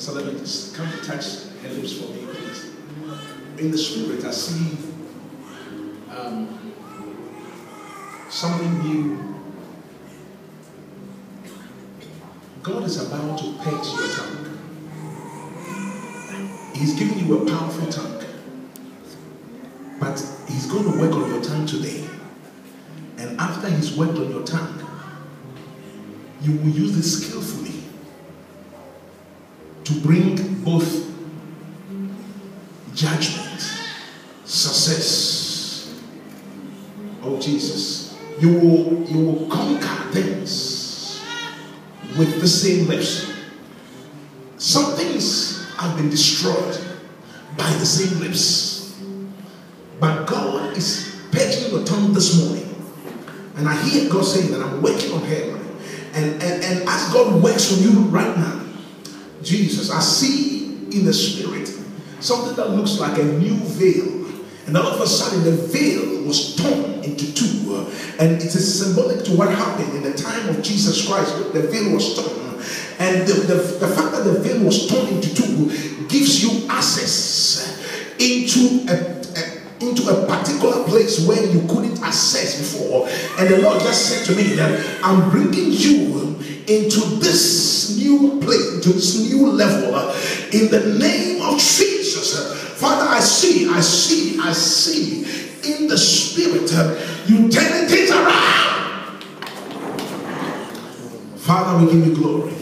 please. Come and touch her lips for me, please. In the spirit, I see um, something new. God is about to pet your tongue. He's giving you a powerful tongue. But He's going to work on your tongue today. And after He's worked on your tongue, you will use it skillfully to bring both judgment, success. Oh Jesus, you will you will conquer things with the same lips. Some things have been destroyed by the same lips, but God is purging your tongue this morning, and I hear God saying that I'm working on her. And, and, and as God works on you right now, Jesus, I see in the spirit something that looks like a new veil. And all of a sudden, the veil was torn into two. And it is symbolic to what happened in the time of Jesus Christ. The veil was torn. And the, the, the fact that the veil was torn into two gives you access into a, a into a particular place where you couldn't access before. And the Lord just said to me that I'm bringing you into this new place, into this new level uh, in the name of Jesus. Uh, Father, I see, I see, I see in the spirit uh, you turning things around. Father, we give you glory.